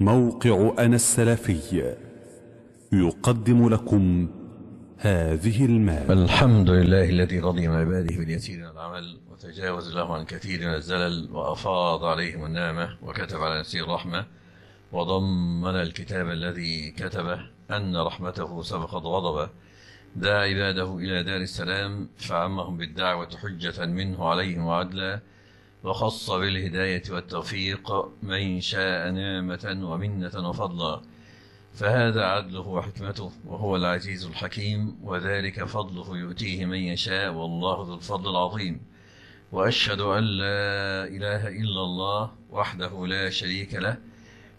موقع أنا السلفي. يقدم لكم هذه المادة. الحمد لله الذي رضي من عباده باليسير العمل وتجاوز له عن كثير من الزلل وأفاض عليهم النعمة وكتب على نفسه الرحمة وضمن الكتاب الذي كتبه أن رحمته سبقت غضبه. دعا عباده إلى دار السلام فعمهم بالدعوة حجة منه عليهم وعدلا وخص بالهداية والتوفيق من شاء نعمة ومنة وفضلا. فهذا عدله وحكمته وهو العزيز الحكيم وذلك فضله يؤتيه من يشاء والله ذو الفضل العظيم. وأشهد أن لا إله إلا الله وحده لا شريك له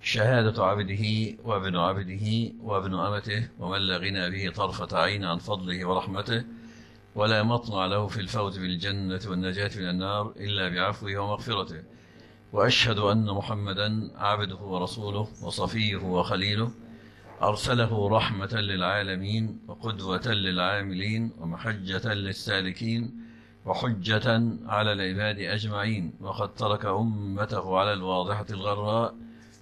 شهادة عبده وابن عبده وابن أمته ومن لا غنى به طرفة عين عن فضله ورحمته ولا مطمع له في الفوز بالجنة والنجاة من النار إلا بعفوه ومغفرته. وأشهد أن محمدا عبده ورسوله وصفيه وخليله. أرسله رحمة للعالمين وقدوة للعاملين ومحجة للسالكين وحجة على العباد أجمعين. وقد ترك أمته على الواضحة الغراء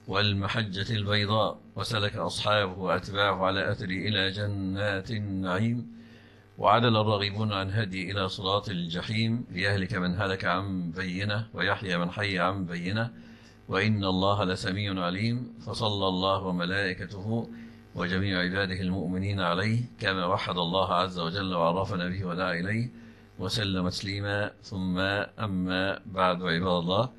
والمحجة البيضاء وسلك أصحابه وأتباعه على أثر إلى جنات النعيم. وعدل الراغبون عن هدي إلى صراط الجحيم ليهلك من هلك عن بينة ويحيى من حي عن بينة. وإن الله لسميع عليم. فصلى الله وملائكته وجميع عباده المؤمنين عليه كما وحد الله عز وجل وعرفنا به ودعا إليه وسلم تسليما. ثم أما بعد عباد الله.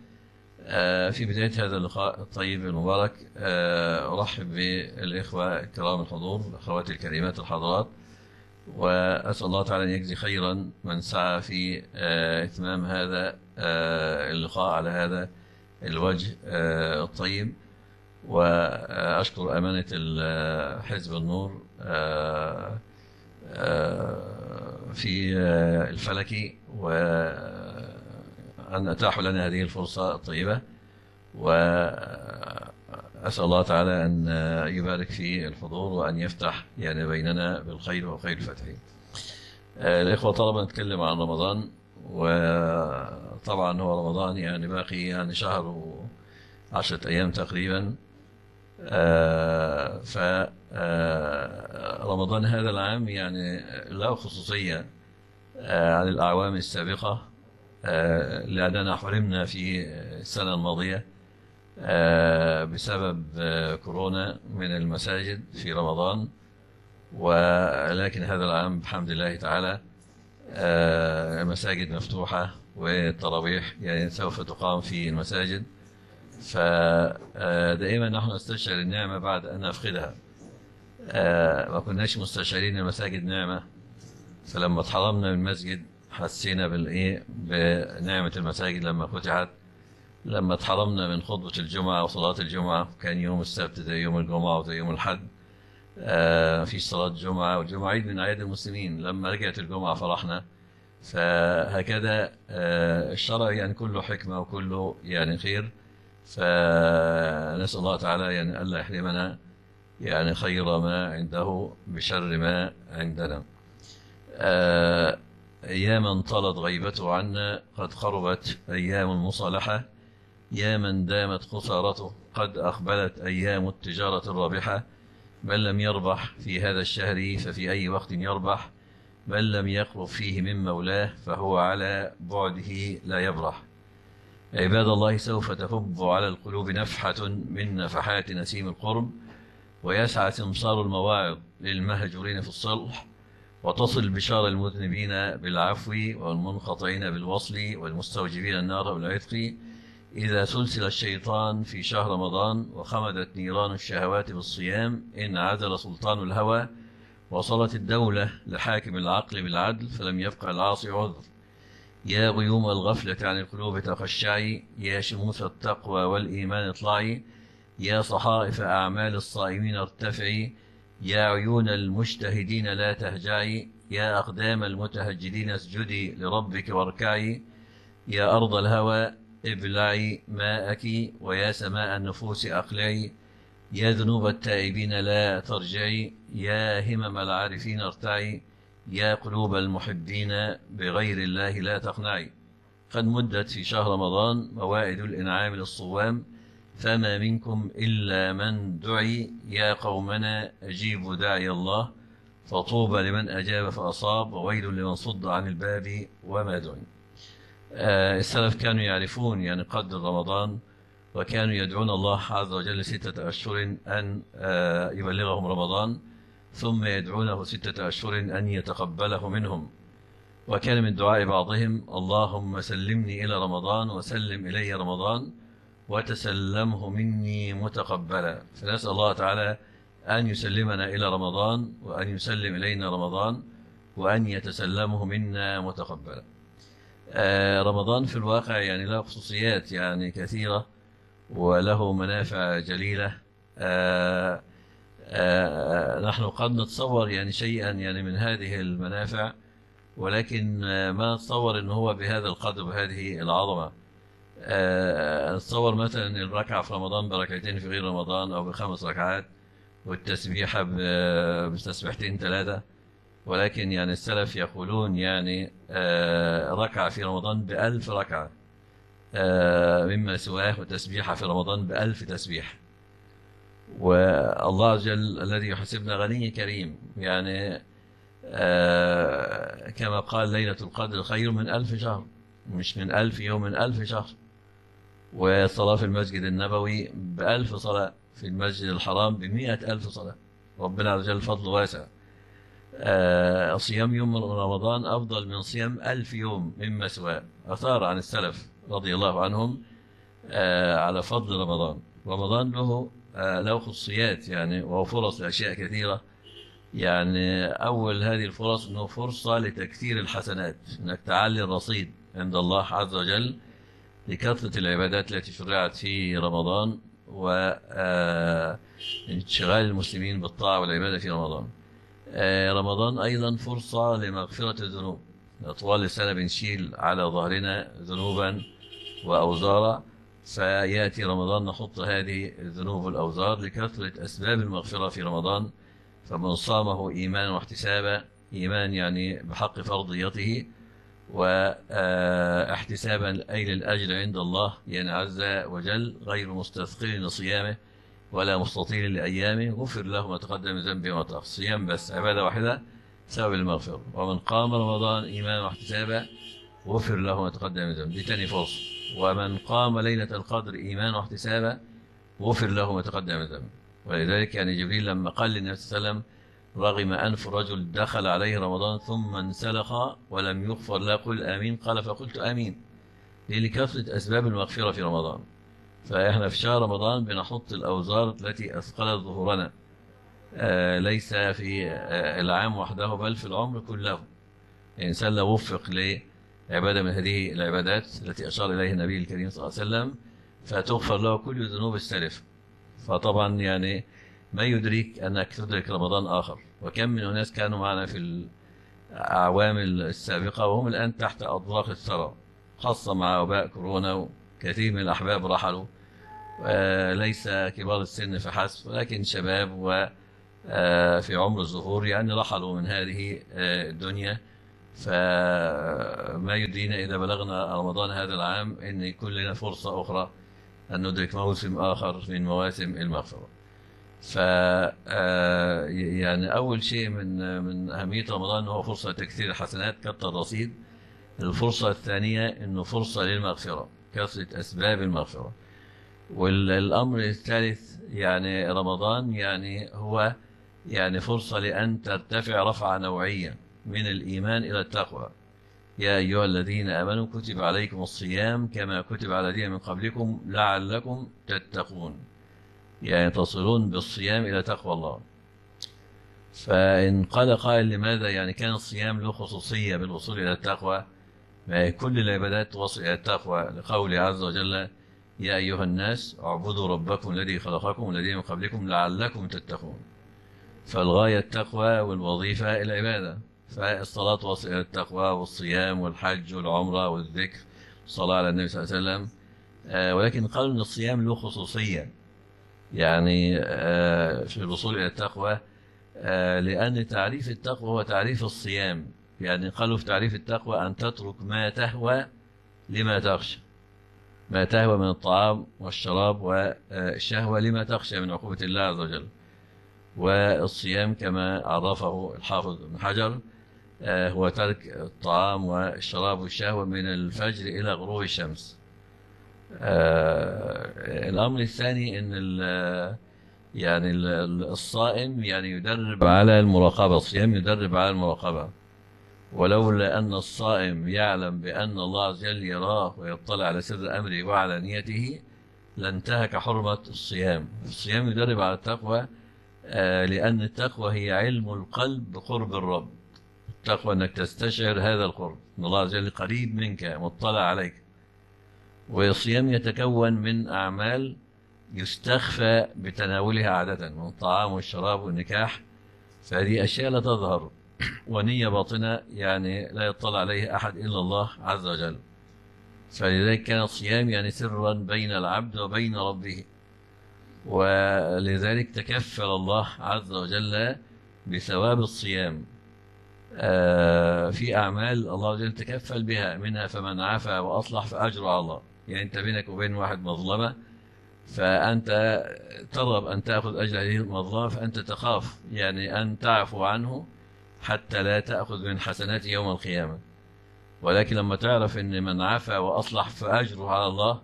في بداية هذا اللقاء الطيب المبارك أرحب بالإخوة الكرام الحضور الأخوات الكريمات الحضرات. وأسأل الله تعالى أن يجزي خيرا من سعى في إتمام هذا اللقاء على هذا الوجه الطيب. وأشكر أمانة حزب النور في الفلكي وأن أتاحوا لنا هذه الفرصة الطيبة. وأسأل الله تعالى أن يبارك في الحضور وأن يفتح يعني بيننا بالخير وخير الفاتحين الإخوة طلبا نتكلم عن رمضان وطبعا هو رمضان يعني باقي يعني شهر وعشرة أيام تقريبا ف رمضان هذا العام يعني له خصوصية عن الأعوام السابقة. لأننا حرمنا في السنة الماضية بسبب كورونا من المساجد في رمضان. ولكن هذا العام بحمد الله تعالى المساجد مفتوحة والتراويح يعني سوف تقام في المساجد. فدائما نحن نستشعر النعمة بعد أن نفقدها. ما كناش مستشعرين المساجد نعمة. فلما اتحرمنا من المسجد حسينا بالإيه؟ بنعمة المساجد لما فتحت. لما اتحرمنا من خطبة الجمعة وصلاة الجمعة كان يوم السبت زي يوم الجمعة وزي يوم الحد في صلاة جمعة والجمعة عيد من أعياد المسلمين. لما رجعت الجمعة فرحنا. فهكذا الشرع يعني كله حكمة وكله يعني خير. فنسأل الله تعالى يعني ألا يحرمنا يعني خير ما عنده بشر ما عندنا. يا من طالت غيبته عنا قد خربت أيام المصالحة يا من دامت خسارته قد أقبلت أيام التجارة الرابحة. من لم يربح في هذا الشهر ففي أي وقت يربح. من لم يقرب فيه من مولاه فهو على بعده لا يبرح. عباد الله سوف تفب على القلوب نفحة من نفحات نسيم القرب ويسعى سمسار المواعظ للمهجورين في الصلح وتصل بشار المذنبين بالعفو والمنقطعين بالوصل والمستوجبين النار بالعتق إذا سلسل الشيطان في شهر رمضان وخمدت نيران الشهوات بالصيام إن عدل سلطان الهوى وصلت الدولة لحاكم العقل بالعدل فلم يبقى العاصي عذر. يا غيوم الغفلة عن القلوب تخشعي يا شموس التقوى والإيمان اطلعي يا صحائف أعمال الصائمين ارتفعي يا عيون المجتهدين لا تهجعي يا أقدام المتهجدين اسجدي لربك واركعي يا أرض الهوى ابلعي ماءك ويا سماء النفوس أقلعي. يا ذنوب التائبين لا ترجعي. يا همم العارفين ارتعي. يا قلوب المحبين بغير الله لا تقنعي. قد مدت في شهر رمضان موائد الإنعام للصوام فما منكم إلا من دعي. يا قومنا أجيبوا داعي الله فطوبى لمن أجاب فأصاب وويل لمن صد عن الباب وما دعي. السلف كانوا يعرفون يعني قدر رمضان وكانوا يدعون الله عز وجل ستة أشهر أن آه، يبلغهم رمضان ثم يدعونه ستة أشهر أن يتقبله منهم. وكان من دعاء بعضهم اللهم سلمني إلى رمضان وسلم إلي رمضان وتسلمه مني متقبلا. فنسأل الله تعالى أن يسلمنا إلى رمضان وأن يسلم إلينا رمضان وأن يتسلمه منا متقبلا. آه، رمضان في الواقع يعني له خصوصيات يعني كثيرة وله منافع جليلة. آه، آه، نحن قد نتصور يعني شيئا يعني من هذه المنافع ولكن ما نتصور أنه هو بهذا القدر بهذه العظمة. نتصور مثلا الركعة في رمضان بركعتين في غير رمضان أو بخمس ركعات والتسبيحة بتسبيحتين ثلاثة. ولكن يعني السلف يقولون يعني ركعة في رمضان بألف ركعة. مما سواه وتسبيحة في رمضان بألف تسبيح. والله عز وجل الذي يحسبنا غني كريم. يعني كما قال ليلة القدر خير من ألف شهر مش من ألف يوم من ألف شهر. والصلاة في المسجد النبوي بألف صلاة في المسجد الحرام بمئة ألف صلاة. ربنا عز وجل فضل واسع. آه صيام يوم رمضان أفضل من صيام ألف يوم مما سواه أثار عن السلف رضي الله عنهم آه على فضل رمضان. رمضان له آه له خصوصيات يعني وفرص لأشياء كثيرة. يعني أول هذه الفرص أنه فرصة لتكثير الحسنات أنك تعلي الرصيد عند الله عز وجل لكثرة العبادات التي شرعت في رمضان وانشغال المسلمين بالطاعة والعبادة في رمضان. رمضان أيضا فرصة لمغفرة الذنوب. طوال السنة بنشيل على ظهرنا ذنوبا وأوزارا. فيأتي رمضان نحط هذه الذنوب والأوزار لكثرة أسباب المغفرة في رمضان. فمن صامه إيمانا واحتسابا إيمان يعني بحق فرضيته واحتسابا أي للأجر عند الله يعني عز وجل غير مستثقل لصيامه. ولا مستطيل لأيامه. غفر له ما تقدم من ذنبه وما تأخر صيام بس. عبادة واحدة. سبب المغفرة. ومن قام رمضان إيمانا واحتسابا غفر له ما تقدم من ذنبه. دي تاني فرصة ومن قام ليلة القدر إيمانا واحتسابا غفر له ما تقدم من ذنبه. ولذلك يعني جبريل لما قال للنبي صلى الله عليه وسلم رغم أنف رجل دخل عليه رمضان ثم انسلخ ولم يغفر له قل آمين. قال فقلت آمين. لكثرة أسباب المغفرة في رمضان. فإحنا في شهر رمضان بنحط الأوزار التي أثقلت ظهورنا. آه ليس في آه العام وحده بل في العمر كله. الإنسان لو وفق لعبادة من هذه العبادات التي أشار إليها النبي الكريم صلى الله عليه وسلم فتغفر له كل ذنوب السلف. فطبعا يعني ما يدريك أنك تدرك رمضان آخر. وكم من أناس كانوا معنا في الأعوام السابقة وهم الآن تحت أضراق الثرى خاصة مع وباء كورونا وكثير من الأحباب رحلوا ليس كبار السن فحسب ولكن شباب وفي عمر الظهور يعني رحلوا من هذه الدنيا. فما يدرينا إذا بلغنا رمضان هذا العام أن يكون لنا فرصة أخرى أن ندرك موسم آخر من مواسم المغفرة. ف يعني أول شيء من من أهمية رمضان هو فرصة لتكثير الحسنات كثر الرصيد الفرصة الثانية إنه فرصة للمغفرة. كثره أسباب المغفرة. والأمر الثالث يعني رمضان يعني هو يعني فرصة لأن ترتفع رفعه نوعية من الإيمان إلى التقوى. يا أيها الذين آمنوا كتب عليكم الصيام كما كتب على الذين من قبلكم لعلكم تتقون. يعني تصلون بالصيام إلى تقوى الله. فإن قال قائل لماذا يعني كان الصيام له خصوصية بالوصول إلى التقوى؟ كل العبادات توصل إلى التقوى لقوله عز وجل يا أيها الناس اعبدوا ربكم الذي خلقكم والذين من قبلكم لعلكم تتقون. فالغاية التقوى والوظيفة العبادة فالصلاة توصل إلى التقوى والصيام والحج والعمرة والذكر الصلاة على النبي صلى الله عليه وسلم. ولكن قالوا أن الصيام له خصوصية. يعني في الوصول إلى التقوى لأن تعريف التقوى هو تعريف الصيام. يعني قالوا في تعريف التقوى أن تترك ما تهوى لما تخشى. ما تهوى من الطعام والشراب والشهوة لما تخشى من عقوبة الله عز وجل. والصيام كما عرفه الحافظ ابن حجر آه، هو ترك الطعام والشراب والشهوة من الفجر إلى غروب الشمس. آه، الأمر الثاني أن يعني ال- الصائم يعني يدرب على المراقبة الصيام يدرب على المراقبة. ولولا أن الصائم يعلم بأن الله عز وجل يراه ويطلع على سر أمره وعلى نيته لانتهك حرمة الصيام. الصيام يدرب على التقوى آه، لأن التقوى هي علم القلب بقرب الرب. التقوى أنك تستشعر هذا القرب أن الله عز وجل قريب منك مطلع عليك. والصيام يتكون من أعمال يستخفى بتناولها عادة من الطعام والشراب والنكاح. فهذه أشياء لا تظهر. ونية باطنة يعني لا يطلع عليها أحد إلا الله عز وجل. فلذلك كان الصيام يعني سرا بين العبد وبين ربه. ولذلك تكفل الله عز وجل بثواب الصيام. آه، في أعمال الله عز وجل تكفل بها منها فمن عفا وأصلح فأجر على الله. يعني أنت بينك وبين واحد مظلمة فأنت ترغب أن تأخذ أجر هذه المظلمة فأنت تخاف يعني أن تعفو عنه حتى لا تأخذ من حسناته يوم القيامة. ولكن لما تعرف أن من عفا وأصلح فأجره على الله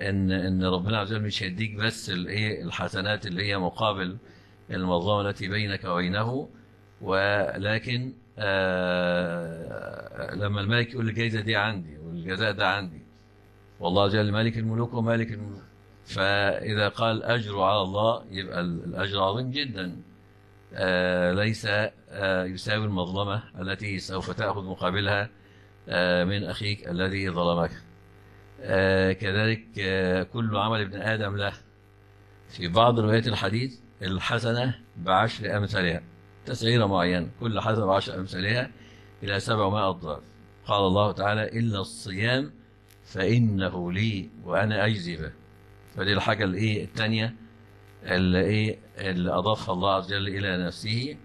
إن إن ربنا عز وجل مش هيديك بس الايه الحسنات اللي هي مقابل المظلمه التي بينك وبينه. ولكن آه لما الملك يقول الجائزة دي عندي والجزاء ده عندي والله عز وجل مالك الملوك ومالك الملوك فإذا قال اجر على الله يبقى الأجر عظيم جدا. ليس آه يساوي المظلمة التي سوف تأخذ مقابلها آه من أخيك الذي ظلمك. آه كذلك آه كل عمل ابن آدم له. في بعض روايات الحديث الحسنة بعشر أمثالها تسعيرة معينة كل حسنة بعشر أمثالها إلى سبعمائة ضعف. قال الله تعالى إلا الصيام فإنه لي وأنا أجزي به. فدي الحاجة الإيه الثانية اللي إيه اللي أضافها الله عز وجل إلى نفسه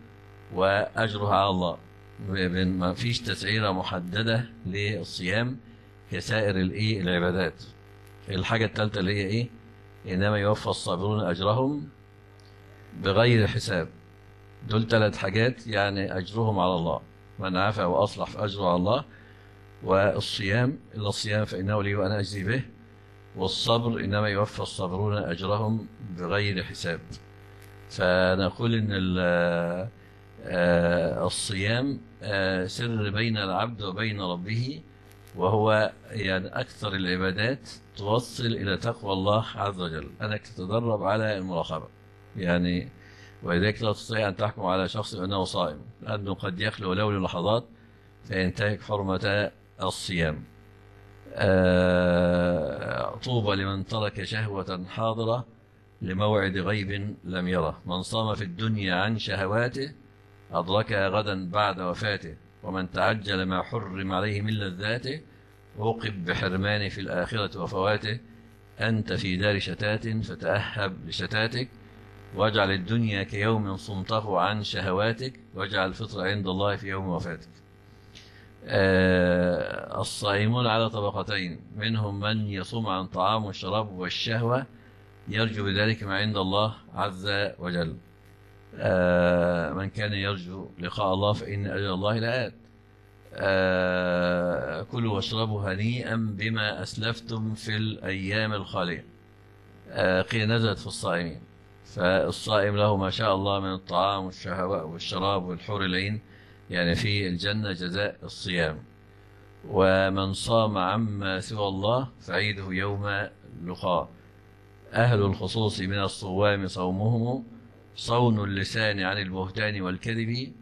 وأجرها على الله. ما فيش تسعيرة محددة للصيام كسائر الايه العبادات. الحاجة الثالثة اللي هي إيه؟ إنما يوفى الصابرون أجرهم بغير حساب. دول ثلاث حاجات يعني أجرهم على الله. من عفا واصلح فاجره على الله. والصيام إلا الصيام فإنه لي وأنا أجزي به. والصبر إنما يوفى الصابرون أجرهم بغير حساب. فنقول إن الصيام سر بين العبد وبين ربه وهو يعني أكثر العبادات توصل إلى تقوى الله عز وجل أنك تتدرب على المراقبة. يعني ولذلك لا تستطيع أن تحكم على شخص بأنه صائم لأنه قد يخلو له للحظات فينتهك حرمة الصيام. آه طوبى لمن ترك شهوة حاضرة لموعد غيب لم يره. من صام في الدنيا عن شهواته أدركها غدا بعد وفاته ومن تعجل ما حرم عليه من لذاته عوقب بحرمانه في الآخرة وفواته. أنت في دار شتات فتأهب لشتاتك. واجعل الدنيا كيوم صمته عن شهواتك. واجعل الفطر عند الله في يوم وفاتك. آه الصائمون على طبقتين منهم من يصوم عن طعام والشراب والشهوة يرجو بذلك ما عند الله عز وجل. آه من كان يرجو لقاء الله فإن أجل الله لآت آه كلوا واشربوا هنيئا بما أسلفتم في الأيام الخالية. آه قيل نزلت في الصائمين. فالصائم له ما شاء الله من الطعام والشهوة والشراب والحور العين يعني في الجنة جزاء الصيام. ومن صام عما سوى الله فعيده يوم لقاء أهل الخصوص من الصوام صومهم صون اللسان عن البهتان والكذب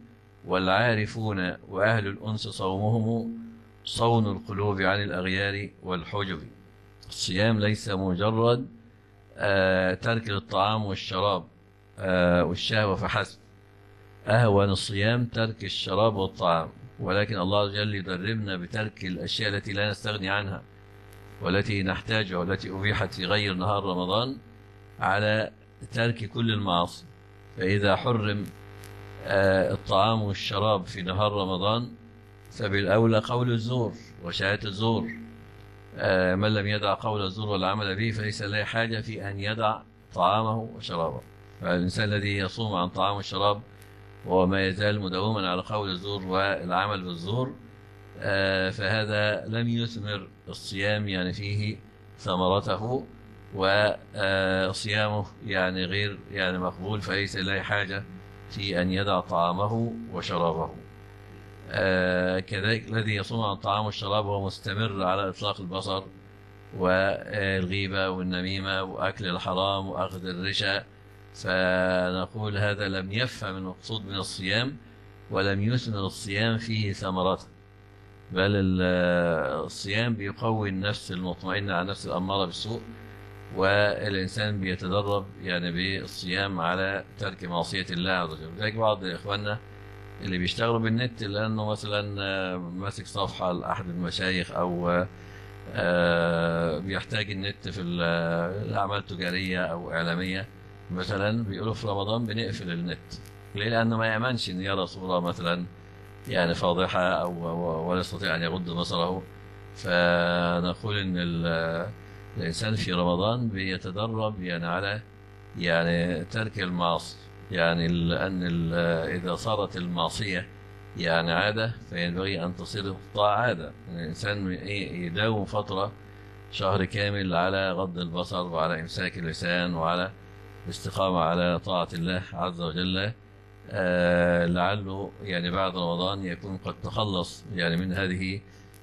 والعارفون وأهل الأنس صومهم صون القلوب عن الأغيار والحجب. الصيام ليس مجرد آه ترك الطعام والشراب آه والشهوة فحسب. أهون الصيام ترك الشراب والطعام ولكن الله عز وجل يدربنا بترك الأشياء التي لا نستغني عنها والتي نحتاجها والتي أبيحت في غير نهار رمضان على ترك كل المعاصي. فإذا حرم آه الطعام والشراب في نهار رمضان فبالأولى قول الزور وشهادة الزور. آه، من لم يدع قول الزور والعمل به فليس له حاجة في أن يدع طعامه وشرابه. فالإنسان الذي يصوم عن طعام والشراب وما يزال مداوما على قول الزور والعمل بالزور آه، فهذا لم يثمر الصيام يعني فيه ثمرته وصيامه يعني غير يعني مقبول فليس له حاجة في أن يدع طعامه وشرابه. آه، كذلك الذي يصوم عن الطعام والشراب وهو مستمر على إطلاق البصر والغيبة والنميمة وأكل الحرام وأخذ الرشا فنقول هذا لم يفهم المقصود من الصيام ولم يثمر الصيام فيه ثمرته بل الصيام بيقوي النفس المطمئنة على النفس الأمارة بالسوء والإنسان بيتدرب يعني بالصيام على ترك معصية الله عز وجل. لذلك بعض إخواننا اللي بيشتغلوا بالنت لأنه مثلا ماسك صفحة لأحد المشايخ أو بيحتاج النت في الأعمال التجارية أو إعلامية. مثلا بيقولوا في رمضان بنقفل النت. ليه؟ لأنه ما يأمنش إن يرى صورة مثلا يعني فاضحة أو ولا يستطيع أن يغض بصره فنقول إن الإنسان في رمضان بيتدرب يعني على يعني ترك المعاصي يعني لأن إذا صارت المعصية يعني عادة فينبغي أن تصير الطاعة عادة. يعني الإنسان يداوم فترة شهر كامل على غض البصر وعلى إمساك اللسان وعلى الاستقامة على طاعة الله عز وجل آه لعله يعني بعد رمضان يكون قد تخلص يعني من هذه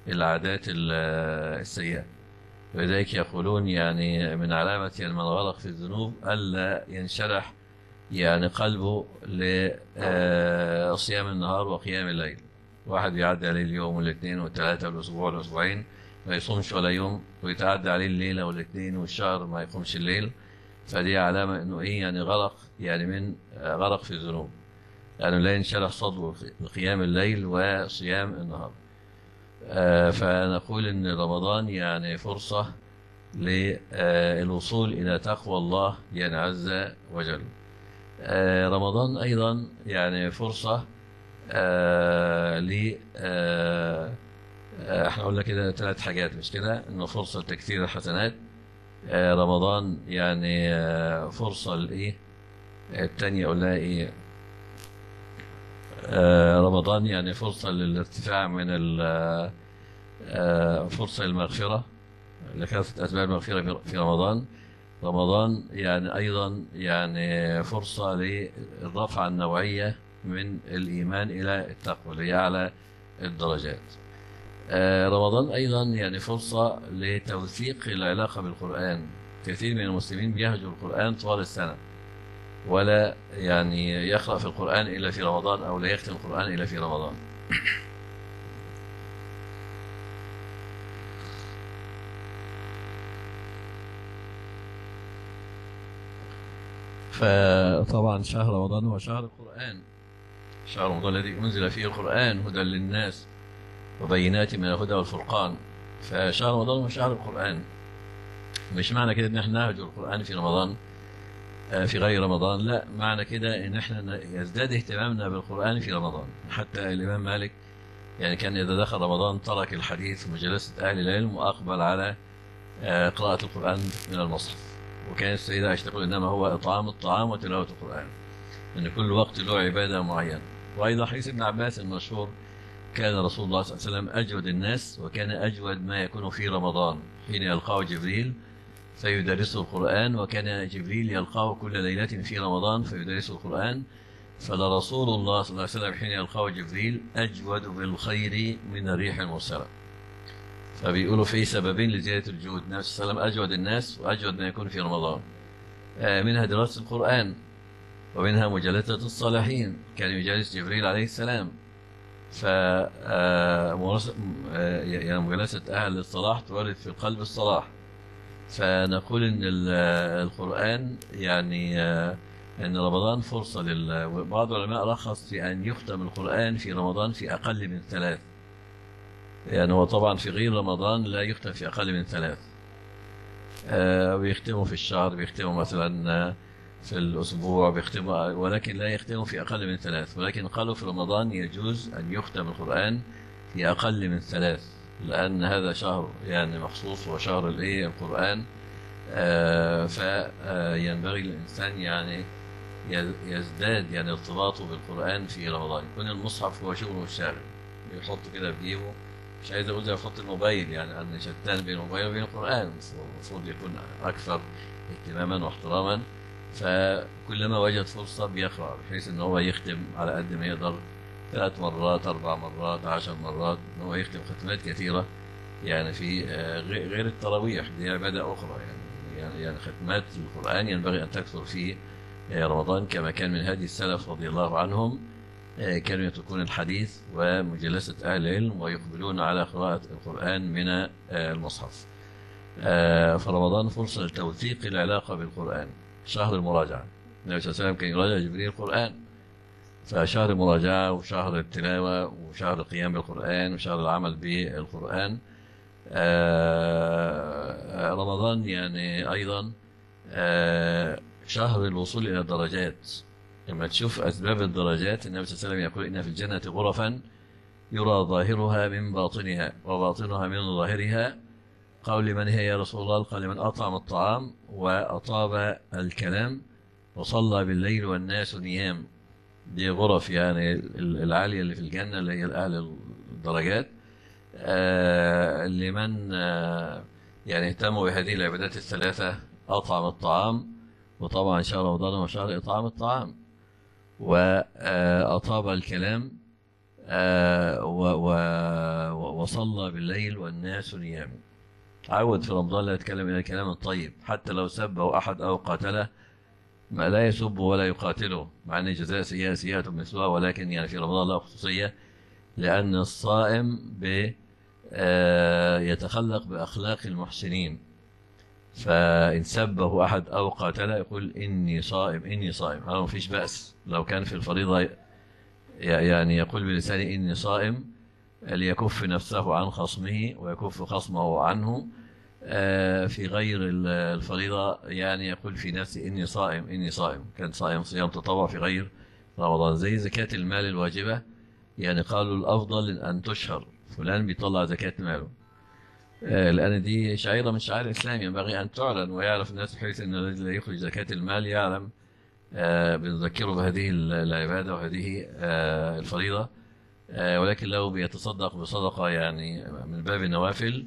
العادات السيئة. ولذلك يقولون يعني من علامة يعني من غرق في الذنوب ألا ينشرح يعني قلبه لصيام النهار وقيام الليل. واحد بيعدي عليه اليوم والاثنين والثلاثة والأسبوع والأسبوعين ما يصومش ولا يوم ويتعدى عليه الليلة والاثنين والشهر ما يقومش الليل. فدي علامة إنه إيه يعني غرق يعني من غرق في الذنوب. يعني لا ينشرح صدره لقيام الليل وصيام النهار. آه فنقول إن رمضان يعني فرصة للوصول إلى تقوى الله يعني عز وجل. آه رمضان أيضا يعني فرصة آه ل إحنا قلنا كده ثلاث حاجات مش كده؟ إنه فرصة لتكثير الحسنات رمضان يعني فرصة لإيه؟ التانية قلنا إيه؟ رمضان يعني فرصة للارتفاع من فرصة للمغفرة لكافة أسباب المغفرة في رمضان. رمضان يعني أيضا يعني فرصة للرفع النوعية من الإيمان إلى التقوى لأعلى الدرجات. رمضان أيضا يعني فرصة لتوثيق العلاقة بالقرآن. كثير من المسلمين بيهجوا القرآن طوال السنة ولا يعني يقرأ في القرآن إلا في رمضان أو لا يختم القرآن إلا في رمضان. فطبعا شهر رمضان هو شهر القرآن. شهر رمضان الذي أنزل فيه القرآن هدى للناس. وبينات من الهدى والفرقان. فشهر رمضان هو شهر القرآن. مش معنى كده إن إحنا نهجر القرآن في رمضان في غير رمضان. لا معنى كده إن إحنا يزداد اهتمامنا بالقرآن في رمضان. حتى الإمام مالك يعني كان إذا دخل رمضان ترك الحديث ومجالسة أهل العلم وأقبل على قراءة القرآن من المصحف. وكان السيدة عائشة تقول إنما هو إطعام الطعام وتلاوة القرآن. إن كل وقت له عبادة معينة. وأيضا حديث ابن عباس المشهور كان رسول الله صلى الله عليه وسلم أجود الناس وكان أجود ما يكون في رمضان. حين يلقاه جبريل فيدرسه القرآن وكان جبريل يلقاه كل ليلة في رمضان فيدرسه القرآن. فلرسول الله صلى الله عليه وسلم حين يلقاه جبريل أجود بالخير من الريح المرسلة. فبيقولوا في سببين لزيادة الجود. النبي صلى الله عليه وسلم أجود الناس وأجود ما يكون في رمضان. منها دراسة القرآن ومنها مجالسة الصالحين. كان يجالس جبريل عليه السلام. ف يعني مجالسة أهل الصلاح تورث في القلب الصلاح. فنقول إن القرآن يعني أن رمضان فرصة لل بعض العلماء رخص في أن يختم القرآن في رمضان في أقل من ثلاث. يعني هو طبعا في غير رمضان لا يختم في أقل من ثلاث. بيختموا في الشهر بيختموا مثلا في الأسبوع بيختموا ولكن لا يختموا في أقل من ثلاث ولكن قالوا في رمضان يجوز أن يختم القرآن في أقل من ثلاث لأن هذا شهر يعني مخصوص هو شهر الإيه القرآن آه فينبغي للإنسان يعني يزداد يعني ارتباطه بالقرآن في رمضان. يكون المصحف هو شغله الشاغل يحط كده في جيبه مش عايز أقول يحط الموبايل يعني ان شتان بين الموبايل وبين القرآن المفروض يكون أكثر اهتماما واحتراما. فكلما وجد فرصة بيقرأ بحيث إن هو يختم على قد ما يقدر ثلاث مرات أربع مرات عشر مرات إن هو يختم ختمات كثيرة يعني في غير التراويح دي عبادة أخرى يعني. يعني يعني ختمات القرآن ينبغي أن تكثر في رمضان كما كان من هدي السلف رضي الله عنهم كانوا يتركون الحديث ومجالسة أهل العلم ويقبلون على قراءة القرآن من المصحف. فرمضان فرصة لتوثيق العلاقة بالقرآن. شهر المراجعة. النبي صلى الله عليه وسلم كان يراجع جبريل القرآن. فشهر المراجعة وشهر التلاوة وشهر القيام بالقرآن وشهر العمل بالقرآن رمضان يعني أيضا شهر الوصول إلى الدرجات. لما تشوف أسباب الدرجات النبي صلى الله عليه وسلم يقول إن في الجنة غرفا يرى ظاهرها من باطنها وباطنها من ظاهرها قال لمن هي يا رسول الله قال لمن أطعم الطعام وأطاب الكلام وصلى بالليل والناس نيام. دي غرف يعني العالية اللي في الجنة اللي هي الأهل الدرجات. آه لمن آه يعني اهتموا بهذه العبادات الثلاثة أطعم الطعام وطبعا شهر رمضان هو شهر إطعام الطعام وأطاب الكلام وصلى بالليل والناس نيام. عود في رمضان لا يتكلم إلى الكلام الطيب حتى لو سبه أحد أو قاتله ما لا يسب ولا يقاتله مع أن جزاء سيئة سيئة مثلها ولكن يعني في رمضان لا خصوصية لأن الصائم ب يتخلق بأخلاق المحسنين. فإن سبه أحد أو قاتله يقول إني صائم إني صائم. هذا ما فيش بأس. لو كان في الفريضة يعني يقول بلسانه إني صائم ليكف نفسه عن خصمه ويكف خصمه عنه في غير الفريضة. يعني يقول في نفسه إني صائم إني صائم. كان صائم صيام تطوع في غير رمضان. زي زكاة المال الواجبة. يعني قالوا الأفضل أن تشهر. فلان بيطلع زكاة ماله. لأن دي شعيرة من شعائر الإسلام. ينبغي أن تعلن ويعرف الناس بحيث أن الذي يخرج زكاة المال يعلم بنذكره بهذه العبادة وهذه الفريضة. ولكن لو بيتصدق بصدقة يعني من باب النوافل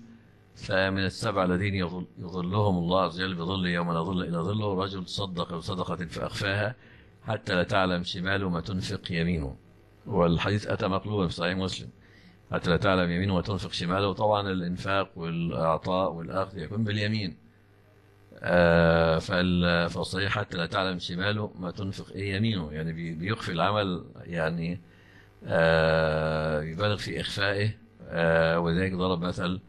فمن السبع الذين يظلهم الله عز وجل بظل يوم لا ظل إلا ظله رجل تصدق بصدقة فأخفاها حتى لا تعلم شماله ما تنفق يمينه. والحديث أتى مقلوبا في صحيح مسلم. حتى لا تعلم يمينه وتنفق شماله. وطبعا الإنفاق والإعطاء والأخذ يكون باليمين. آه فالصحيح حتى لا تعلم شماله ما تنفق إيه يمينه. يعني بيخفي العمل يعني آه يبالغ في إخفائه آه ولذلك ضرب مثل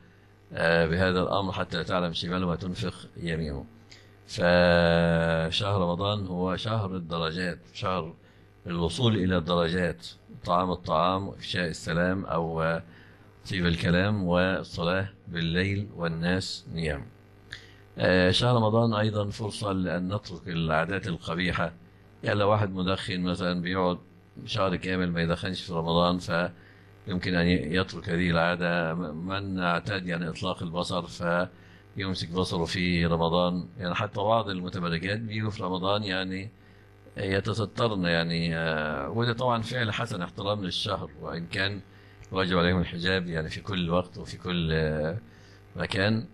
بهذا الأمر حتى تعلم شماله ما تنفق يمينه. فشهر رمضان هو شهر الدرجات شهر الوصول إلى الدرجات طعام الطعام وإفشاء السلام أو طيب الكلام والصلاة بالليل والناس نيام. شهر رمضان أيضا فرصة لأن نترك العادات القبيحة. يعني لو واحد مدخن مثلا بيقعد شهر كامل ما يدخنش في رمضان فيمكن أن يترك هذه العادة. من اعتاد يعني إطلاق البصر فيمسك بصره في رمضان. يعني حتى بعض المتبرجات بيجوا في رمضان يعني يتسترن يعني وده طبعا فعل حسن احترام للشهر وإن كان واجب عليهم الحجاب يعني في كل وقت وفي كل مكان.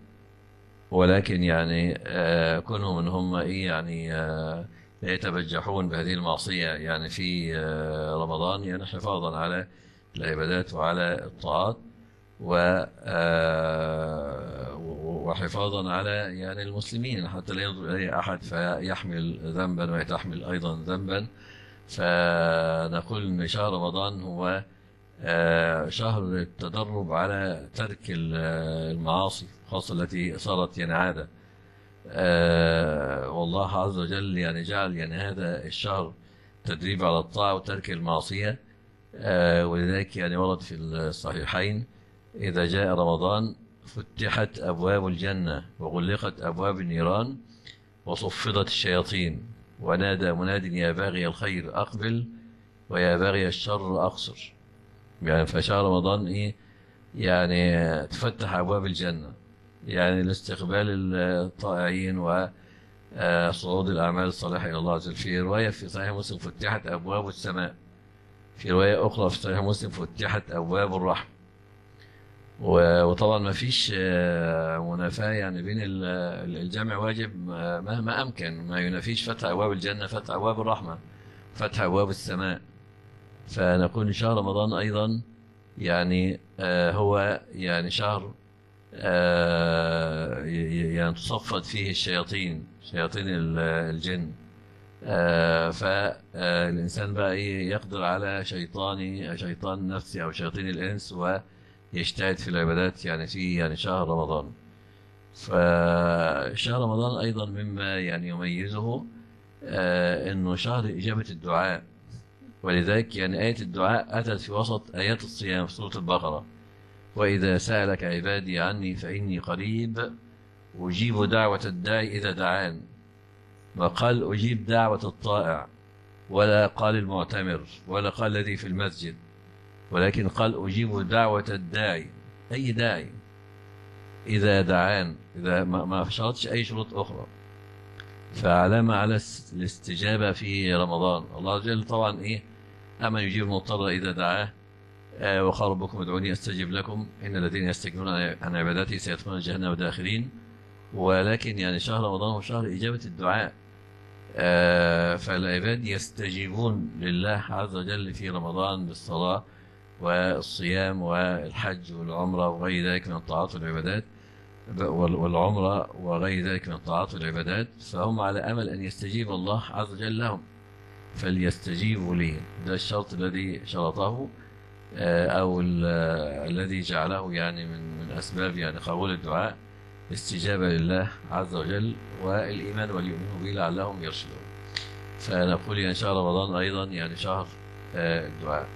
ولكن يعني كونهم إن هم إيه يعني يتبجحون بهذه المعصية. يعني في رمضان يعني حفاظا على العبادات وعلى الطاعات و وحفاظا على يعني المسلمين. حتى لا ينظر إليه أحد فيحمل ذنبا ويتحمل أيضا ذنبا. فنقول أن شهر رمضان هو شهر التدرب على ترك المعاصي خاصة التي صارت يعني عادة والله عز وجل يعني جعل يعني هذا الشهر تدريب على الطاعة وترك المعصية. ولذلك يعني ورد في الصحيحين إذا جاء رمضان فتحت أبواب الجنة وغلقت أبواب النيران وصفدت الشياطين. ونادى مناد يا باغي الخير أقبل ويا باغي الشر أقصر. يعني فشهر رمضان إيه يعني تفتح أبواب الجنة. يعني لاستقبال الطائعين وصعود الأعمال الصالحة إلى الله عز وجل. في رواية في صحيح مسلم فتحت أبواب السماء. في رواية أخرى في صحيح مسلم فتحت أبواب الرحمة و- وطبعا ما فيش آه، منافاة يعني بين ال- الجمع واجب آه، مهما أمكن. ما ينافيش فتح أبواب الجنة فتح أبواب الرحمة فتح أبواب السماء. فنقول شهر رمضان أيضا يعني آه، هو يعني شهر آه، يعني تصفد فيه الشياطين شياطين ال- الجن. فالإنسان بقى إيه يقدر على شيطان شيطان نفسي أو شياطين الإنس ويجتهد في العبادات يعني في يعني شهر رمضان. فشهر رمضان أيضا مما يعني يميزه آه، إنه شهر إجابة الدعاء. ولذلك يعني آية الدعاء أتت في وسط آيات الصيام في سورة البقرة. وإذا سألك عبادي عني فإني قريب أجيب دعوة الداعي إذا دعان. وقال أجيب دعوة الطائع ولا قال المعتمر ولا قال الذي في المسجد ولكن قال أجيب دعوة الداعي أي داعي إذا دعان إذا ما شرطش أي شروط أخرى. فعلامة على الاستجابة في رمضان. الله عز وجل طبعا إيه؟ أما يجيب المضطر إذا دعاه. وقال ربكم ادعوني أستجب لكم. إن الذين يستكبرون عن عبادتي سيدخلون جهنم داخلين ولكن يعني شهر رمضان هو شهر إجابة الدعاء. آه، فالعباد يستجيبون لله عز وجل في رمضان بالصلاة والصيام والحج والعمرة وغير ذلك من الطاعات والعبادات. وال- والعمرة وغير ذلك من الطاعات والعبادات. فهم على أمل أن يستجيب الله عز وجل لهم. فليستجيبوا لي. ده الشرط الذي شرطه. آه، أو ال- آه، الذي جعله يعني من من أسباب يعني قبول الدعاء استجابة لله عز وجل والإيمان واليؤمن به لعلهم يرشدون. فنقول يعني شهر رمضان أيضا يعني شهر آه، الدعاء.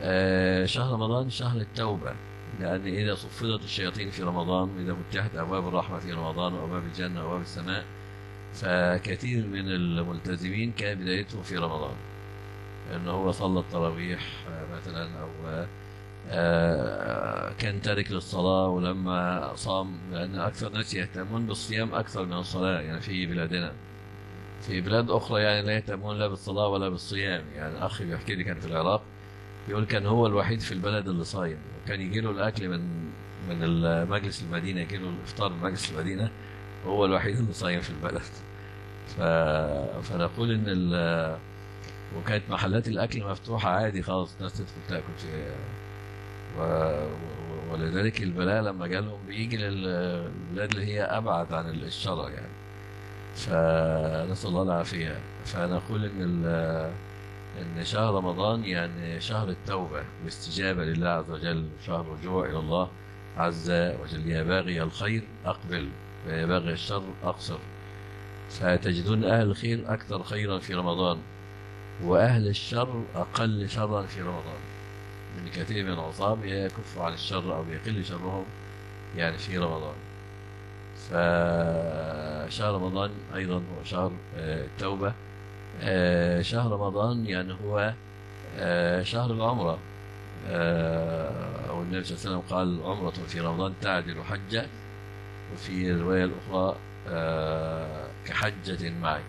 آه، شهر رمضان شهر التوبة لأن إذا صفدت الشياطين في رمضان إذا فتحت أبواب الرحمة في رمضان وأبواب الجنة وأبواب السماء فكثير من الملتزمين كان بدايته في رمضان. أنه هو صلى التراويح آه، مثلا أو آه، آه، كان تارك للصلاة ولما صام لأن أكثر ناس يهتمون بالصيام أكثر من الصلاة يعني في بلادنا. في بلاد أخرى يعني لا يهتمون لا بالصلاة ولا بالصيام. يعني أخي بيحكي لي كان في العراق بيقول كان هو الوحيد في البلد اللي صايم. وكان يجي له الأكل من من مجلس المدينة يجي له الإفطار من مجلس المدينة وهو الوحيد اللي صايم في البلد. ف... فنقول إن ال... وكانت محلات الأكل مفتوحة عادي خالص الناس تدخل تاكل في و... و- ولذلك البلاء لما جالهم بيجي للبلاد اللي هي أبعد عن الشرع يعني. فنسأل الله العافية. فنقول إن ال... إن شهر رمضان يعني شهر التوبة والاستجابة لله عز وجل شهر الرجوع إلى الله عز وجل. يا باغي الخير أقبل ويا باغي الشر أقصر. فتجدون أهل الخير أكثر خيرا في رمضان. وأهل الشر أقل شرا في رمضان من كثير من العصاب يكف عن الشر أو يقل شرهم يعني في رمضان. فشهر رمضان أيضا هو شهر آه، التوبة. آه، شهر رمضان يعني هو آه، شهر العمرة. أو النبي صلى الله عليه وسلم قال عمرة في رمضان تعدل حجة وفي الرواية الأخرى كحجة معي.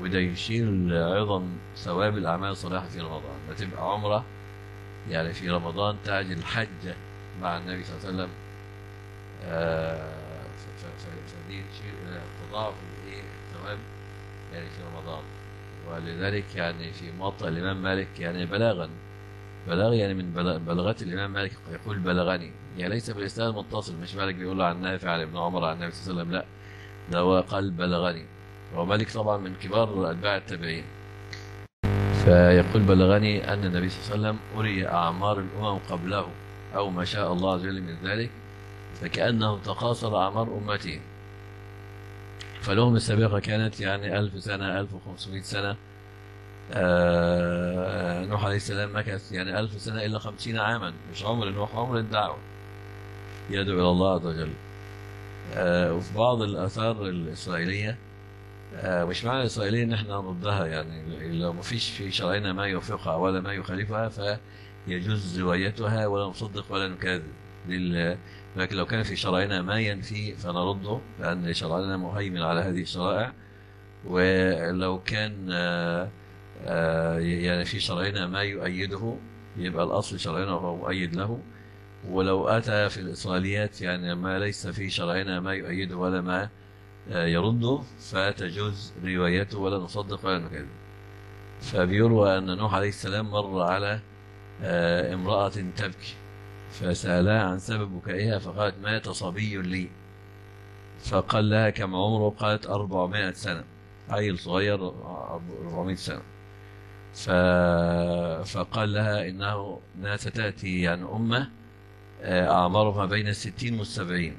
وده يشير لعظم ثواب الأعمال الصالحة في رمضان. بتبقى عمرة يعني في رمضان تعجل حجة مع النبي صلى الله عليه وسلم. آه، فدي تشير إلى تضاعف الثواب يعني في رمضان. ولذلك يعني في موطأ الإمام مالك يعني بلاغا بلاغ يعني من بلا- بلاغات الإمام مالك يقول بلغني. يعني ليس بالإسناد المتصل مش مالك بيقول عن نافع عن ابن عمر عن النبي صلى الله عليه وسلم لا. ده هو قال بلغني. ومالك طبعا من كبار أتباع التابعين. فيقول بلغني أن النبي صلى الله عليه وسلم أري أعمار الأمم قبله أو ما شاء الله عز وجل من ذلك فكأنه تقاصر أعمار أمته. فالأمم السابقة كانت يعني ألف سنة ألف وخمسمائة سنة. آه، نوح عليه السلام مكث يعني ألف سنة إلا خمسين عاما مش عمر نوح عمر الدعوة يدعو إلى الله عز وجل. آه، وفي بعض الآثار الإسرائيلية مش معنى الإسرائيلية إن إحنا نردها يعني. لو ما فيش في شرعنا ما يوافقها ولا ما يخالفها يجوز روايتها ولا نصدق ولا نكذب. لكن لو كان في شرعنا ما ينفي فنرده لأن شرعنا مهيمن على هذه الشرائع. ولو كان آه، آه، يعني في شرعنا ما يؤيده يبقى الأصل شرعنا هو مؤيد له. ولو أتى في الإسرائيليات يعني ما ليس في شرعنا ما يؤيده ولا ما آه، يرده فتجوز روايته ولا نصدق ولا نكذب. فبيروى أن نوح عليه السلام مر على آه، امرأة تبكي فسألها عن سبب بكائها فقالت مات صبي لي. فقال لها كم عمره؟ قالت أربعمائة سنة عيل صغير أربعمائة سنة. ف... فقال لها إنه إنها ستأتي يعني أمة آه، أعمارها بين الستين والسبعين.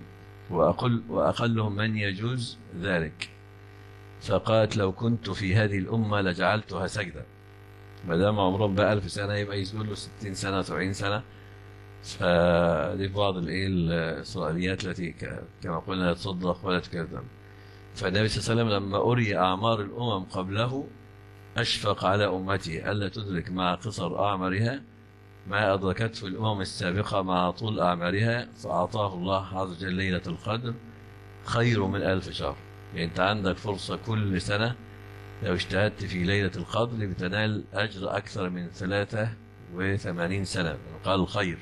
وأقل وأقلهم من يجوز ذلك. فقالت لو كنت في هذه الأمة لجعلتها سجدا. ما دام عمرهم بقى ألف سنة يبقى له 60 سنة 70 سنة. فدي بعض الإيه الإسرائيليات التي كما قلنا لا تصدق ولا تكذب. فالنبي صلى الله عليه وسلم لما أري أعمار الأمم قبله أشفق على أمته ألا تدرك مع قصر أعمارها؟ ما أدركته الأمم السابقة مع طول أعمارها فأعطاه الله عز وجل ليلة القدر خير من ألف شهر. يعني أنت عندك فرصة كل سنة لو اجتهدت في ليلة القدر بتنال أجر أكثر من ثلاثة وثمانين سنة قال الخير.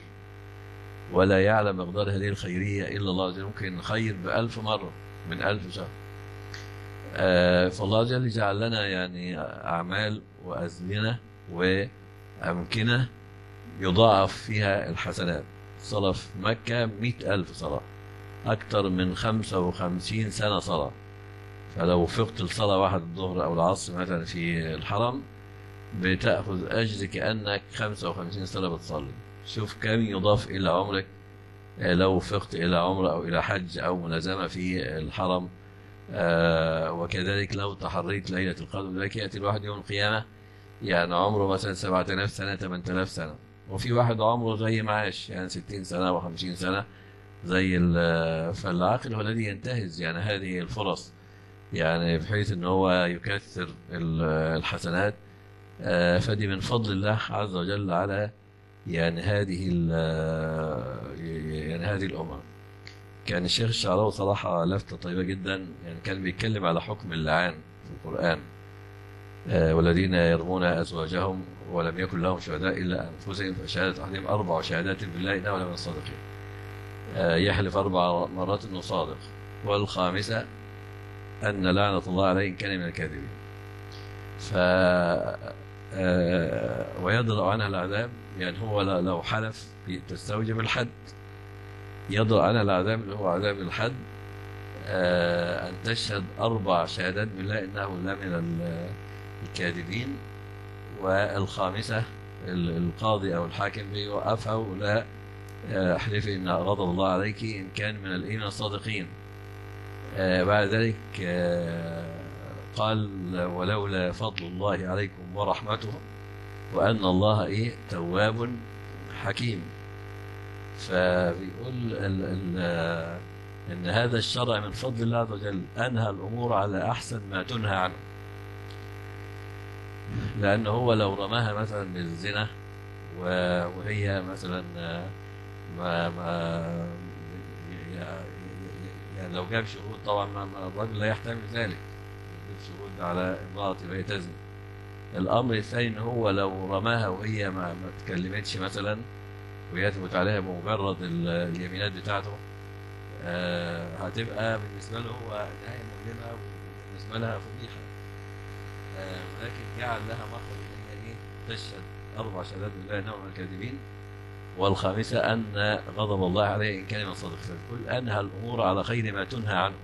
ولا يعلم مقدار هذه الخيرية إلا الله وجل ممكن خير بألف مرة من ألف شهر. آه، فالله وجل جعل لنا يعني أعمال وأزمنة وأمكنة يضاعف فيها الحسنات. صلاة في مكة مئة ألف صلاة أكثر من خمسة وخمسين سنة صلاة فلو فقت الصلاة واحد الظهر أو العصر مثلا في الحرم بتأخذ أجر كأنك 55 سنة بتصلي. شوف كم يضاف إلى عمرك. لو فقت إلى عمرة أو إلى حج أو ملازمة في الحرم آه، وكذلك لو تحريت ليلة القدر ذلك يأتي الواحد يوم القيامة يعني عمره مثلا 7000 سنة 8000 سنة. وفي واحد عمره زي ما عاش يعني 60 سنة و50 سنة زي ال- فالعاقل هو الذي ينتهز يعني هذه الفرص. يعني بحيث إن هو يكثر ال- الحسنات آه، فدي من فضل الله عز وجل على يعني هذه يعني هذه الأمة. كان الشيخ الشعراوي صراحة لفتة طيبة جدا يعني كان بيتكلم على حكم اللعان في القرآن آه، والذين يرمون أزواجهم ولم يكن لهم شهداء إلا أنفسهم فشهادة أحدهم أربع شهادات بالله إنه لمن الصادقين. آه، يحلف أربع مرات أنه صادق. والخامسة أن لعنة الله عليه إن كان من الكاذبين. ف آه، ويدرأ عنها العذاب يعني هو لو حلف تستوجب الحد. يدرأ عنها العذاب اللي هو عذاب الحد. آه، أن تشهد أربع شهادات بالله إنه لا من ال- الكاذبين. والخامسة ال- القاضي أو الحاكم بيوقفها ولا آه، احلفي إن غضب الله عليك إن كان من الإيمان الصادقين. آه، بعد ذلك آه، قال ولولا فضل الله عليكم ورحمته وأن الله إيه؟ تواب حكيم. فبيقول إن هذا الشرع من فضل الله عز وجل أنهى الأمور على أحسن ما تنهى عنه. لأنه هو لو رماها مثلا بالزنا وهي مثلا ما ما يعني لو جاب شهود طبعا الرجل لا يحتمل ذلك. يجيب شهود على امرأة وهي تزني الأمر الثاني إن هو لو رماها وهي ما, ما تكلمتش مثلا ويثبت عليها بمجرد ال- اليمينات بتاعته آه، هتبقى بالنسبة له هو نهاية مؤلمة وبالنسبة لها فضيحة. آه، ولكن جعل لها مخرج إن هي تشهد أربع شهادات بالله إنهم من الكاذبين والخامسة أن غضب الله عليه إن كان من صادق فالكل أنهى الأمور على خير ما تنهى عنه.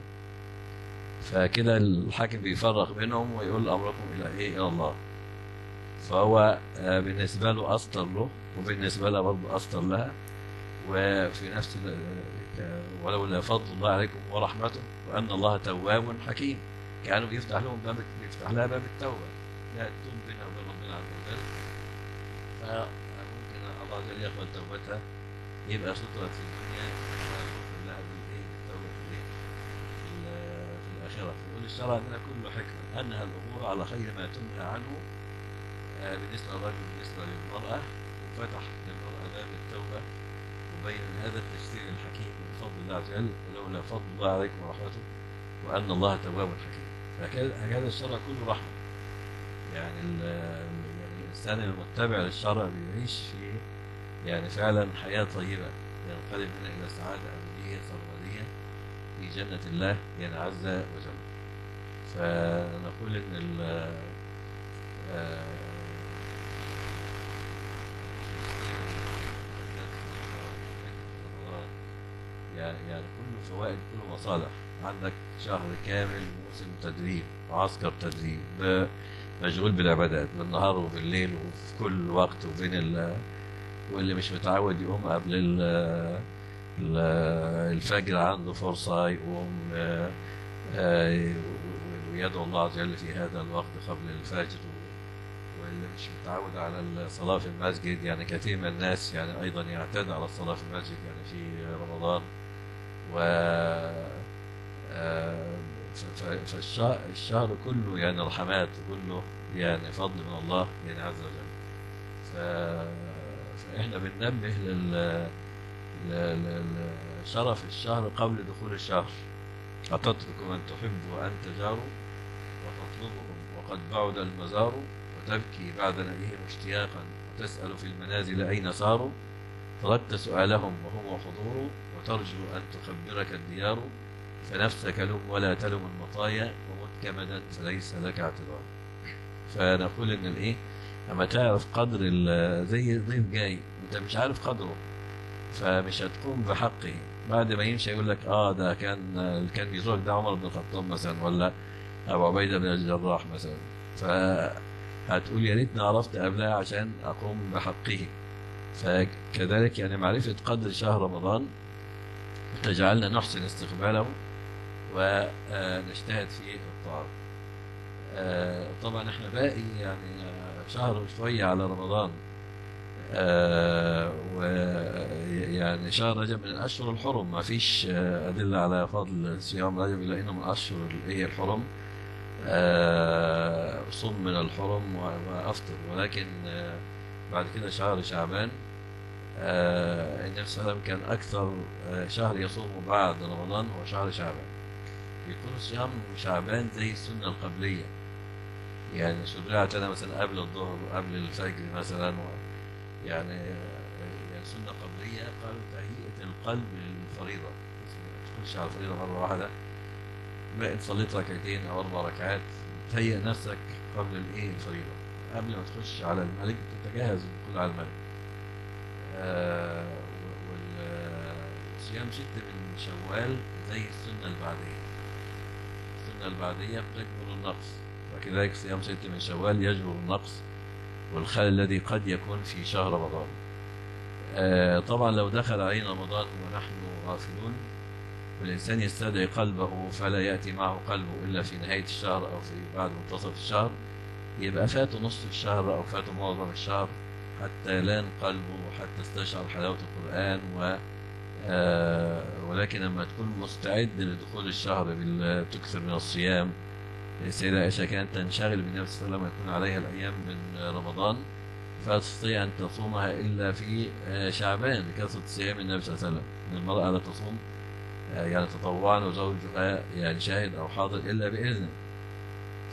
فكده الحاكم بيفرق بينهم ويقول أمركم إلى إيه؟ إلى الله. فهو آه، بالنسبة له أسطر له وبالنسبة لها برضه أسطر لها. وفي نفس ك- ولولا فضل الله عليكم ورحمته وأن الله تواب حكيم. كانوا بيفتح لهم باب بيفتح لها باب التوبة. لا تتوب بينها وبين ربنا عز وجل فممكن الله عز وجل يقبل توبتها يبقى سترة في الدنيا. ويغفر لها بالتوبة في في ال- في الآخرة. يقول الشرع أننا كل حكمة. أنهى الأمور على خير ما تنهى عنه. آه، بالنسبة للرجل بالنسبة للمرأة. فتح للمرأة باب التوبة. وبين هذا التشريع الحكيم من فضل الله عز وجل. ولولا فضل الله عليكم ورحمته. وأن الله تواب حكيم. فهذا الشرع كله رحمة. يعني يعني الإنسان المتبع للشرع بيعيش في يعني فعلا حياة طيبة. ينقلب منها إلى سعادة أبدية سرمدية في جنة الله يعني عز وجل فنقول إن ال آه، يعني يعني كله فوائد كله مصالح. عندك شهر كامل موسم تدريب معسكر تدريب مشغول بالعبادات بالنهار وبالليل وفي كل وقت وبين ال واللي مش متعود يقوم قبل ال ال- الفجر عنده فرصة يقوم آه، آه، ويدعو الله عز وجل في هذا الوقت قبل الفجر واللي مش متعود على الصلاة في المسجد. يعني كثير من الناس يعني أيضا يعتاد على الصلاة في المسجد يعني في رمضان. و فالشهر الشهر كله يعني رحمات كله يعني فضل من الله يعني عز وجل. فإحنا بننبه لشرف الشهر قبل دخول الشهر أتترك من تحب أن تجاروا وتطلبهم وقد بعد المزار وتبكي بعد نبيهم اشتياقا وتسأل في المنازل أين ساروا تردت سؤالهم وهم حضور وترجو أن تخبرك الديار فنفسك لم ولا تلم المطايا ومت كمدا فليس لك اعتذار فنقول إن الإيه؟ أما تعرف قدر زي ضيف جاي أنت مش عارف قدره فمش هتقوم بحقه. بعد ما يمشي يقول لك آه ده كان كان بيزورك ده عمر بن الخطاب مثلا ولا أبو عبيدة بن الجراح مثلا. فهتقول يا ريتني عرفت قبلها عشان أقوم بحقه. فكذلك يعني معرفة قدر شهر رمضان تجعلنا نحسن استقباله ونجتهد في الطاعة. آه، طبعا إحنا باقي يعني آه، شهر وشوية على رمضان. ويعني شهر رجب من الأشهر الحرم. ما فيش آه، أدلة على فضل صيام رجب إلا إنه من اللي هي الحرم. آه، صم من الحرم وأفطر. ولكن آه، بعد كده شهر شعبان. آه، النبي صلى الله عليه وسلم كان أكثر آه، شهر يصومه بعد رمضان هو شهر شعبان. يكون صيام شعبان زي السنة القبلية. يعني شرعت أنا مثلا قبل الظهر وقبل الفجر مثلا يعني يعني سنة قبلية قالوا تهيئة القلب للفريضة. ما تدخلش على الفريضة مرة واحدة. إن صليت ركعتين أو أربع ركعات تهيئ نفسك قبل الإيه؟ الفريضة. قبل ما تخش على الملك تتجهز للدخول على الملك. آه، وصيام ستة من شوال زي السنة البعدية. السنة البعدية بتجبر النقص وكذلك صيام ستة من شوال يجبر النقص والخلل الذي قد يكون في شهر رمضان. آه، طبعا لو دخل علينا رمضان ونحن غافلون والإنسان يستدعي قلبه فلا يأتي معه قلبه إلا في نهاية الشهر أو في بعد منتصف الشهر يبقى فاته نصف الشهر أو فاته معظم الشهر حتى لأن قلبه وحتى استشعر حلاوة القرآن و آه، ولكن لما تكون مستعد لدخول الشهر بال- تكثر من الصيام. السيدة عائشة كانت تنشغل بالنبي صلى الله عليه وسلم يكون عليها الأيام من رمضان فلا تستطيع أن تصومها إلا في آه، شعبان لكثرة صيام النبي صلى الله عليه وسلم. المرأة لا تصوم آه، يعني تطوعا وزوجها يعني شاهد أو حاضر إلا بإذنه.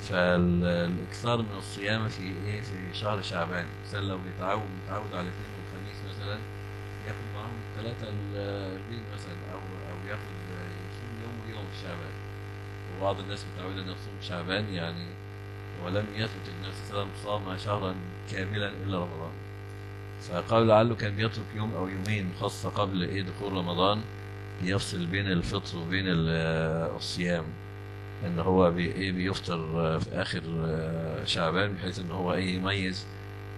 فالإكثار من الصيام في إيه؟ في شهر شعبان. الانسان لو بيتعود متعود على الاثنين والخميس مثلا ياخد معاهم الثلاثه البيض مثلا أو أو ياخد يصوم يوم ويوم في شعبان. وبعض الناس متعودة ان يصوم شعبان يعني ولم يثبت النبي صلى الله عليه وسلم صام شهرا كاملا إلا رمضان. فقال لعله كان بيترك يوم أو يومين خاصة قبل إيه دخول رمضان ليفصل بين الفطر وبين ال- الصيام. إن هو بي إيه بيفطر في آخر شعبان بحيث إن هو إيه يميز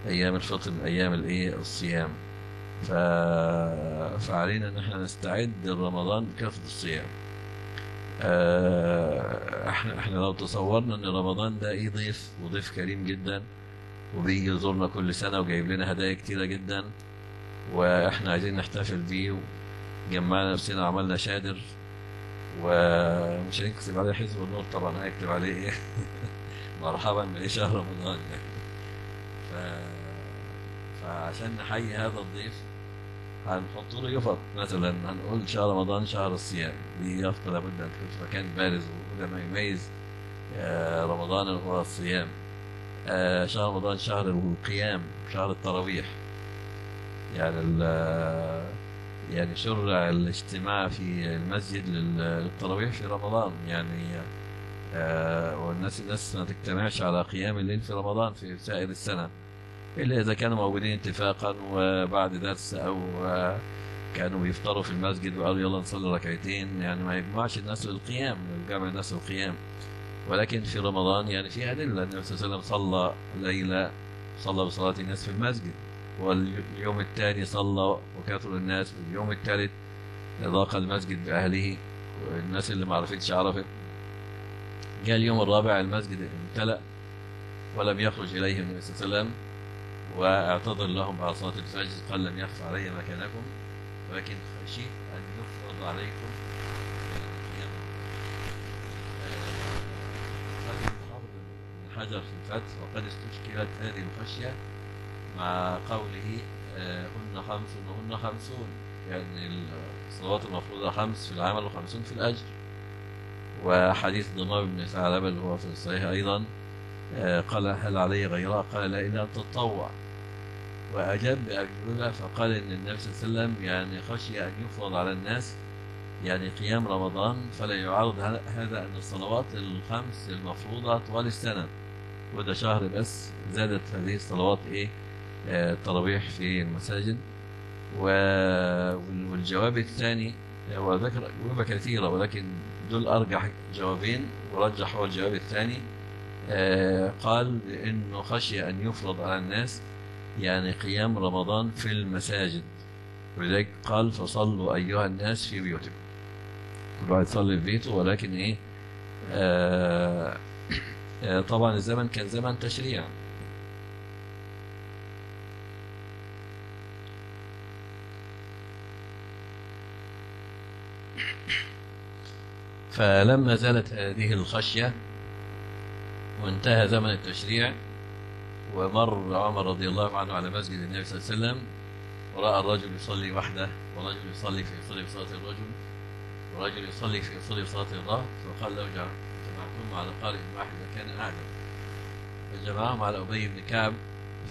أيام الفطر من أيام الإيه الصيام. ف... فعلينا ان إحنا نستعد لرمضان بكثره الصيام. آه، إحنا إحنا لو تصورنا ان رمضان ده إيه ضيف وضيف كريم جدا وبيجي يزورنا كل سنة وجايب لنا هدايا كتيرة جدا وإحنا عايزين نحتفل بيه جمعنا نفسنا وعملنا شادر ومش هنكتب عليه حزب النور طبعا هيكتب عليه إيه؟ مرحبا بشهر رمضان يعني. ف... فعشان نحيي هذا الضيف هنحط له يفط مثلا هنقول شهر رمضان شهر الصيام. دي يافطة لابد أن تكون في مكان بارز وده ما يميز آه، رمضان هو الصيام. آه، شهر رمضان شهر القيام شهر التراويح. يعني ال- يعني شرع الاجتماع في المسجد لل- للتراويح في رمضان. يعني آه، والناس الناس ما تجتمعش على قيام الليل في رمضان في سائر السنة. إلا إذا كانوا موجودين اتفاقا وبعد درس أو آه، كانوا بيفطروا في المسجد وقالوا يلا نصلي ركعتين يعني ما يجمعش الناس للقيام جمع الناس للقيام. ولكن في رمضان يعني في أدلة النبي صلى الله عليه وسلم صلى ليلة صلى بصلاة الناس في المسجد. واليوم الثاني صلى وكثر الناس واليوم الثالث ضاق المسجد بأهله والناس اللي ما عرفتش عرفت جاء اليوم الرابع المسجد امتلأ ولم يخرج إليهم النبي صلى الله عليه وسلم. واعتذر لهم صلاة الفجر قال لم يخف علي مكانكم ولكن خشيت أن يفرض عليكم ابن حجر في الفتح وقد استشكلت هذه الخشية مع قوله آه، هن خمس وهن خمسون يعني الصلوات المفروضة خمس في العمل وخمسون في الأجر. وحديث ضمام بن ثعلبة اللي هو في الصحيح أيضا آه، قال هل علي غيرها قال لا إلا أن وأجاب بأجوبة فقال إن النبي صلى الله عليه وسلم يعني خشي أن يفرض على الناس يعني قيام رمضان فلا يعارض هذا أن الصلوات الخمس المفروضة طوال السنة وده شهر بس زادت هذه الصلوات إيه؟ آه، التراويح في المساجد. والجواب الثاني هو ذكر أجوبة كثيرة ولكن دول أرجح جوابين ورجح هو الجواب الثاني. آه، قال إنه خشي أن يفرض على الناس يعني قيام رمضان في المساجد. ولذلك قال فصلوا أيها الناس في بيوتكم. كل واحد يصلي في بيته ولكن إيه آه آه طبعا الزمن كان زمن تشريع. فلما زالت هذه الخشية وانتهى زمن التشريع. ومر عمر رضي الله عنه على مسجد النبي صلى الله عليه وسلم ورأى الرجل يصلي وحده ورجل يصلي في بصلاة الرجل ورجل يصلي في يصلي بصلاة الرهط فقال لو جمع- جمعتم على قارئ واحد لكان أعجب فجمعهم على أبي بن كعب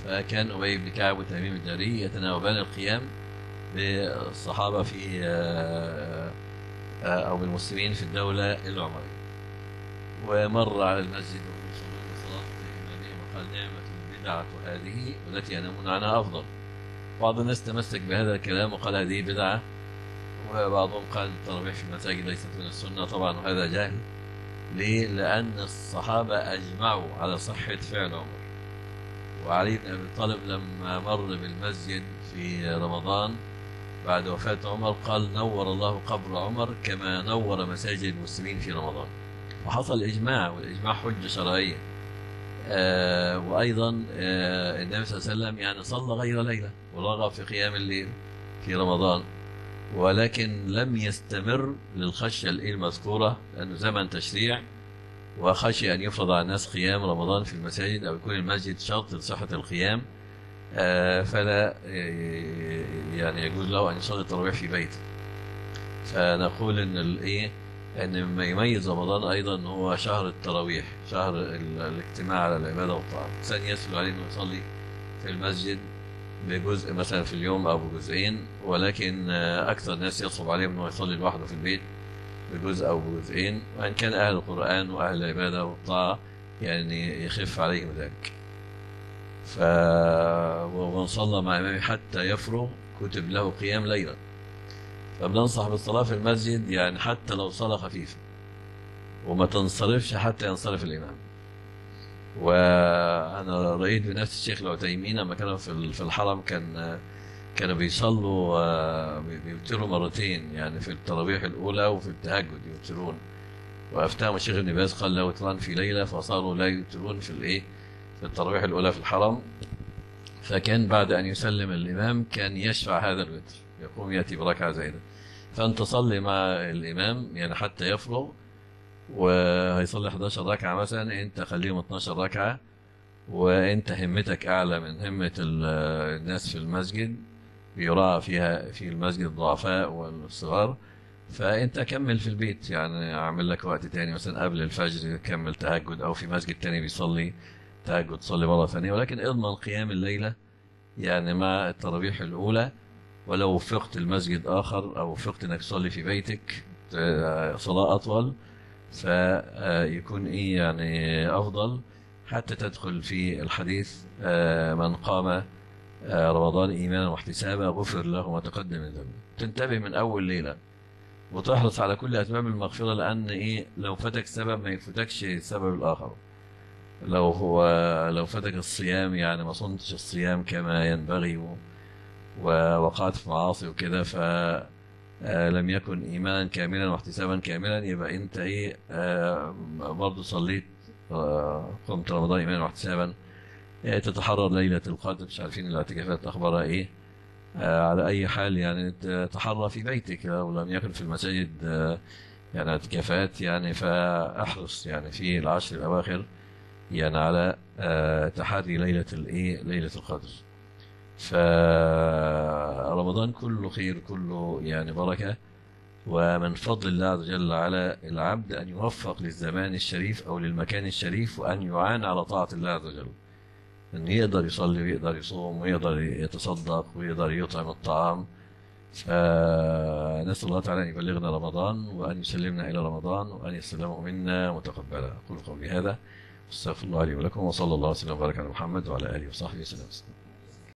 فكان أبي بن كعب وتميم الداري يتناوبان القيام بالصحابة في آه، آه، أو بالمسلمين في الدولة العمرية. ومر على المسجد صلاة نعمة البدعة هذه والتي ينامون عنها أفضل. بعض الناس تمسك بهذا الكلام وقال هذه بدعة وبعضهم قال التراويح في المساجد ليست من السنة. طبعا وهذا جهل ليه؟ لأن الصحابة أجمعوا على صحة فعل عمر. وعلي بن أبي طالب لما مر بالمسجد في رمضان بعد وفاة عمر قال نور الله قبر عمر كما نور مساجد المسلمين في رمضان. وحصل إجماع والإجماع حجة شرعية. وأيضا آه النبي صلى الله عليه وسلم يعني صلى غير ليلة ورغب في قيام الليل في رمضان ولكن لم يستمر للخشية المذكورة لأنه زمن تشريع وخشي أن يفرض على الناس قيام رمضان في المساجد أو يكون المسجد شرط لصحة القيام آه، فلا آه، يعني يجوز له أن يصلي التراويح في بيته. فنقول إن الإيه أن مما يميز رمضان أيضا هو شهر التراويح شهر ال- الاجتماع على العبادة والطاعة. الإنسان يسهل عليه أنه يصلي في المسجد بجزء مثلا في اليوم أو بجزئين ولكن أكثر الناس يصعب عليهم أنه يصلي لوحده في البيت بجزء أو بجزئين. وإن كان أهل القرآن وأهل العبادة والطاعة يعني يخف عليهم ذلك. ف ومن صلى مع إمامه حتى يفرغ كتب له قيام ليلا. فبننصح بالصلاة في المسجد يعني حتى لو صلاة خفيفة وما تنصرفش حتى ينصرف الإمام. وأنا رأيت بنفس الشيخ العتيمين لما كانوا في الحرم كان كانوا بيصلوا آه، بيوتروا مرتين يعني في التراويح الأولى وفي التهجد يوترون. وأفتاهم الشيخ ابن باز قال لا وتران في ليلة فصاروا لا يوترون في الإيه؟ في التراويح الأولى في الحرم. فكان بعد أن يسلم الإمام كان يشفع هذا الوتر يقوم يأتي بركعة زائدة فأنت صلي مع الإمام يعني حتى يفرغ وهيصلي 11 ركعة مثلا أنت خليهم 12 ركعة وأنت همتك أعلى من همة ال- الناس في المسجد بيراعى فيها في المسجد الضعفاء والصغار فأنت كمل في البيت يعني أعمل لك وقت تاني مثلا قبل الفجر كمل تهجد أو في مسجد تاني بيصلي تهجد صلي مرة ثانية ولكن إضمن قيام الليلة يعني مع التراويح الأولى ولو وفقت المسجد آخر أو وفقت إنك تصلي في بيتك آه، صلاة أطول فيكون إيه يعني أفضل. حتى تدخل في الحديث آه، من قام آه، رمضان إيمانا واحتسابا غفر له ما تقدم من ذنبه. تنتبه من أول ليلة وتحرص على كل أسباب المغفرة لأن إيه لو فاتك سبب ما يفوتكش السبب الآخر. لو هو لو فاتك الصيام يعني ما صمتش الصيام كما ينبغي ووقعت في معاصي وكده ف آه، لم يكن إيمانا كاملا واحتسابا كاملا يبقى أنت إيه آه، برضه صليت آه، قمت رمضان ايمانا واحتسابا تتحرر ليلة القدر مش عارفين الاعتكافات اخبارها إيه على أي حال يعني تتحرى في بيتك لو لم يكن في المساجد يعني اعتكافات يعني فأحرص يعني في العشر الأواخر يعني على تحري ليلة الإيه ليلة القدر. فرمضان كله خير كله يعني بركة. ومن فضل الله عز وجل على العبد أن يوفق للزمان الشريف أو للمكان الشريف وأن يعان على طاعة الله عز وجل. أن يقدر يصلي ويقدر يصوم ويقدر يتصدق ويقدر يطعم الطعام. فنسأل الله تعالى أن يبلغنا رمضان وأن يسلمنا إلى رمضان وأن يسلمه منا متقبلا. أقول قولي هذا. أستغفر الله لي ولكم وصلى الله وسلم وبارك على محمد وعلى آله وصحبه وسلم.